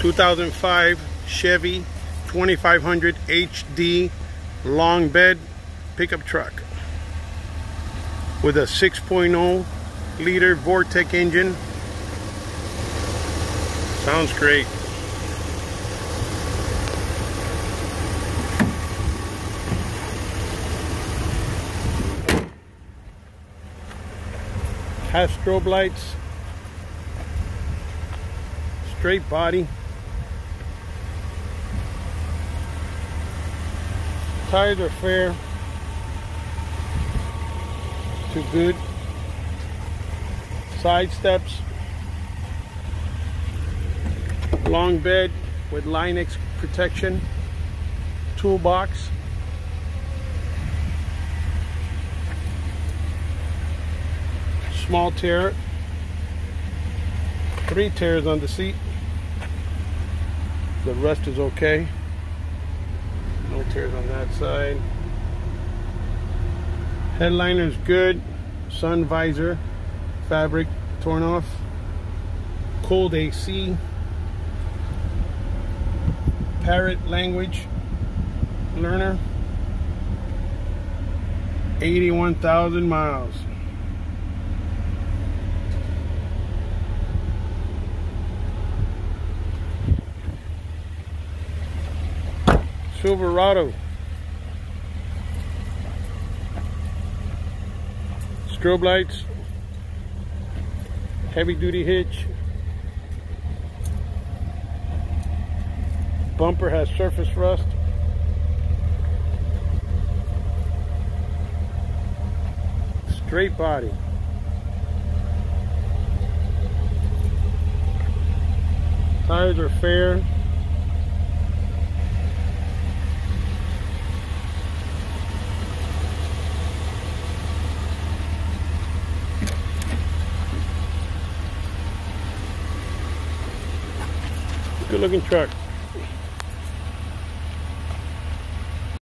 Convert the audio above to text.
2005 Chevy 2500 HD long bed pickup truck with a 6.0 liter Vortec engine. Sounds great. Has strobe lights, straight body. Tires are fair to good. Side steps. Long bed with Line-X protection. Toolbox. Small tear. Three tears on the seat. The rest is okay. Tears on that side. Headliner is good. Sun visor. Fabric torn off. Cold AC. Parrot language learner. 81,000 miles. Silverado. Strobe lights. Heavy duty hitch. Bumper has surface rust. Straight body. Tires are fair. Good looking truck.